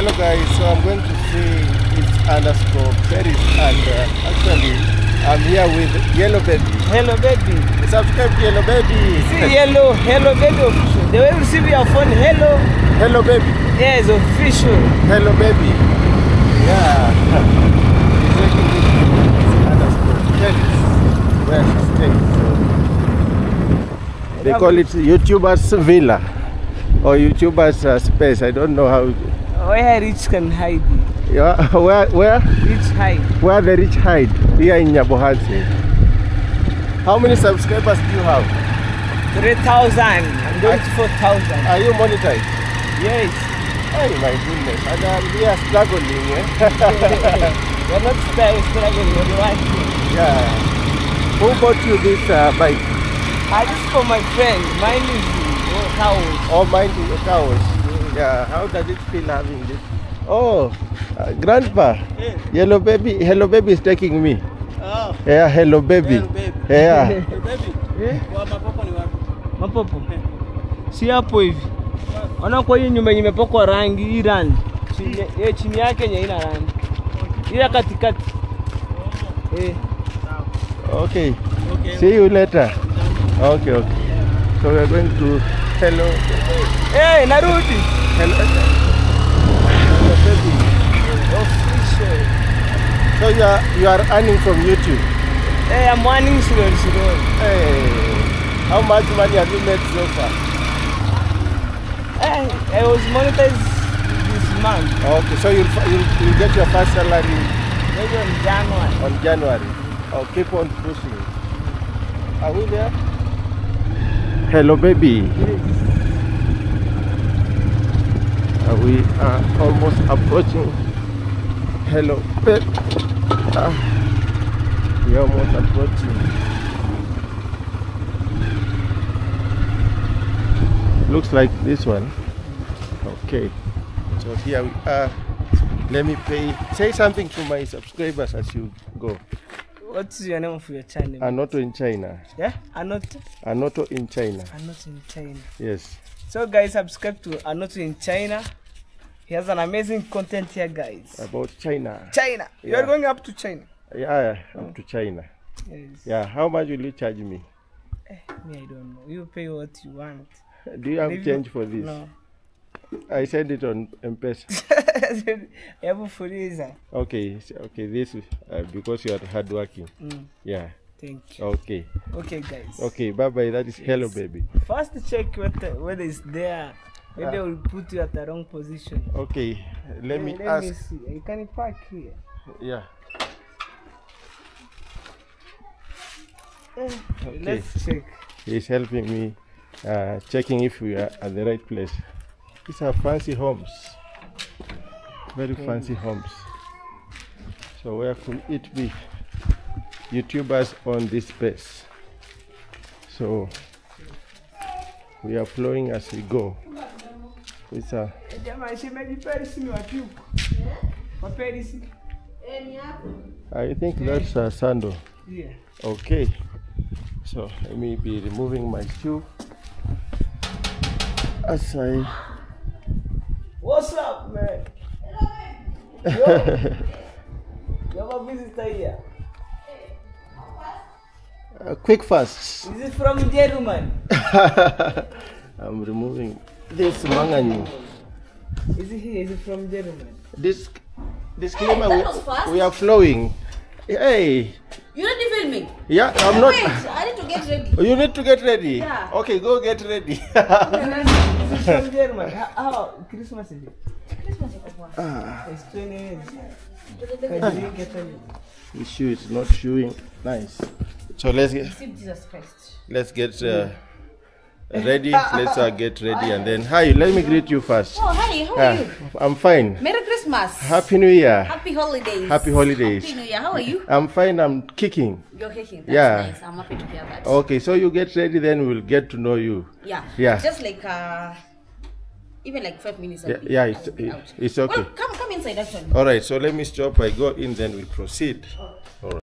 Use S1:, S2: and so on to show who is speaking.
S1: Hello guys, so I'm going to say it's underscore Peris and uh, actually I'm here with Yellow Baby.
S2: Hello baby.
S1: Subscribe to Yellow Baby.
S2: See yellow, hello baby official. The way you receive your phone, hello.
S1: Hello Baby.
S2: Yes, official.
S1: Hello Baby. Yeah. He's making this it's underscore Peris where she stays. So they call it YouTubers Villa or YouTubers uh, Space. I don't know how.
S2: Where rich can hide.
S1: Yeah, where where
S2: Rich hide.
S1: where the rich hide here in Nyabohanse. How many subscribers do you have?
S2: 3,000. I'm going to 4,000.
S1: Are you monetized?
S2: Yes.
S1: Oh my goodness, and um, we are struggling. Eh?
S2: We're not struggling, we're working.
S1: yeah. Who bought you this uh, bike?
S2: I just for my friend. Mine is house.
S1: Oh, mine is a cows. Yeah. How does it feel having this? Oh, uh, grandpa. Yellow baby. Hello baby is taking me.
S3: Oh,
S1: Yeah, hello baby.
S3: Hello, baby.
S1: Yeah.
S3: hello baby.
S2: Yeah.
S3: Wa mapopo ni wapi?
S2: Mapopo. Si hapo hivi. Ona kwa hii nyumba imepakwa rangi hii rangi. Chini, eh, chini yake yenye ina rangi. Ila katikati. Eh.
S1: Okay.
S3: Okay.
S1: See you later. Okay, okay. So we are going to hello.
S2: Eh, narudi.
S1: Hello. Hello baby.
S2: Official.
S1: So you are you are earning from YouTube.
S2: Eh, I'm warning slowly, slowly.
S1: Hey, how much money have you made so far?
S2: Eh, I was monetized this month.
S1: Okay, so you'll you'll, you'll get your first salary
S2: Maybe on January.
S1: on January. Oh, keep on pushing. Are we there? Hello, baby. Uh, we are almost approaching. Hello, babe. Ah, we are almost approaching. Looks like this one. Okay. So here we are. Let me pay. Say something to my subscribers as you go.
S2: What's your name for your channel?
S1: Anoto in China.
S2: yeah, Anoto.
S1: Anoto in China.
S2: Anoto in China.
S1: Yes.
S2: So guys, subscribe to Anoto in China. He has an amazing content here, guys.
S1: About China.
S2: China. You are going up to China.
S1: Yeah, up to China.
S2: Yes.
S1: Yeah. How much will you charge me?
S2: Me, I don't know. You pay what you want.
S1: Do you have change for this?
S2: No.
S1: I send it on M-Pesa. Okay. Okay. This uh, because you are hardworking.
S2: Mm,
S1: Yeah.
S2: thank you.
S1: Okay.
S2: Okay, guys.
S1: Okay. Bye bye. That is hello, baby.
S2: First check whether, whether it's there. Maybe I will put you at the wrong position.
S1: Okay. Let
S2: Eh,
S1: me
S2: let
S1: ask.
S2: Me see. You can park here.
S1: Yeah.
S2: Eh,
S1: Okay.
S2: Let's check.
S1: He's helping me uh, checking if we are at the right place. These are fancy homes, very fancy homes. So where could it be? YouTubers on this space. So we are flowing as we go. These are
S2: Jamani, shemeji Peris ni wapi huko? Wa Peris?
S1: I think eh. that's uh, a sandal.
S2: Yeah.
S1: Okay. So let me be removing my shoe as I
S2: What's up, man? Yo. You have a visitor here.
S1: uh, quick fast.
S2: This is it from Germany?
S1: I'm removing this manganyu.
S2: Is it here? Is it from Germany?
S1: This disclaimer
S4: that was
S1: we,
S4: fast.
S1: we are flowing. Hey,
S4: You ready filming?
S1: yeah, I'm not.
S4: Wait, I need to get ready.
S1: You need to get ready.
S4: Yeah.
S1: Okay, go get ready.
S2: Is from Germany? How, how Christmas is it?
S4: Christmas iko poa.
S2: It's 20 years. Can you get ready?
S1: the shoe is not showing. Nice. So let's get,
S4: Receive Jesus Christ.
S1: let's get uh, ready. Let's uh, get ready and then hi. Let me greet you first.
S4: Oh, hi, how are
S1: Ah,
S4: you?
S1: I'm fine.
S4: Merry Christmas.
S1: Happy New Year.
S4: Happy holidays.
S1: Happy holidays.
S4: Happy New Year. How are you?
S1: I'm fine. I'm kicking.
S4: You're kicking. That's
S1: Yeah.
S4: nice. I'm happy to hear that.
S1: Okay, so you get ready, then we'll get to know you.
S4: Yeah.
S1: Yeah.
S4: Just like uh even like five minutes. I'll
S1: Yeah, yeah, it's, it's okay.
S4: Well, come come inside actually.
S1: All right, so let me stop. I go in, then we proceed. All right.